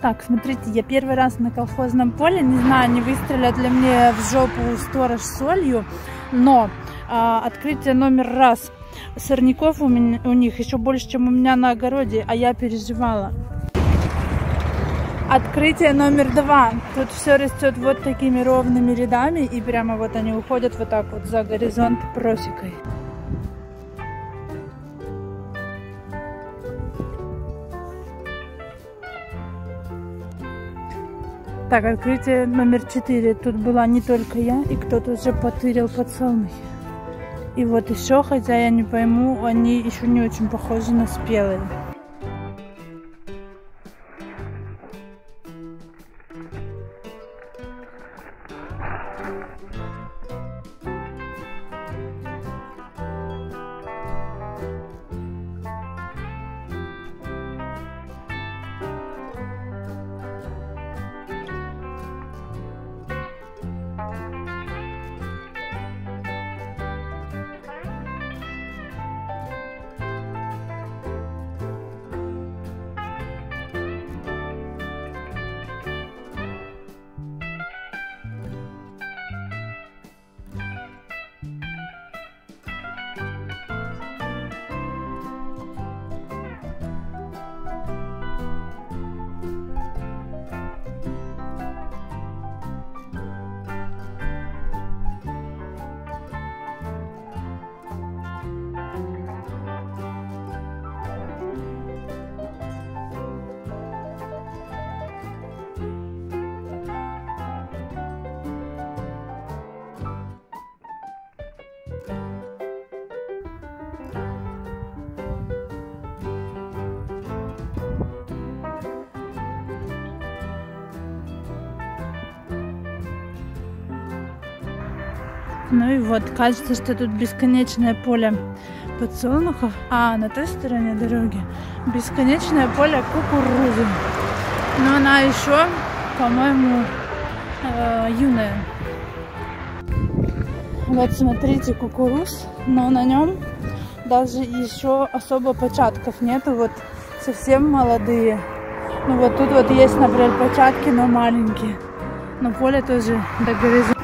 Так, смотрите, я первый раз на колхозном поле. Не знаю, не выстрелят ли мне в жопу сторож солью, но а, открытие номер раз. Сорняков у, меня, у них еще больше, чем у меня на огороде, а я переживала. Открытие номер два. Тут все растет вот такими ровными рядами, и прямо вот они уходят вот так вот за горизонт просекой. Так, открытие номер четыре. Тут была не только я, и кто-то уже потырил подсолнухи. И вот еще, хотя я не пойму, они еще не очень похожи на спелые. Ну и вот, кажется, что тут бесконечное поле подсолнухов, а на той стороне дороги бесконечное поле кукурузы. Но она еще, по-моему, э, юная. Вот смотрите, кукуруз, но на нем даже еще особо початков нету, вот совсем молодые. Ну вот тут вот есть, например, початки, но маленькие. Но поле тоже до горизонта.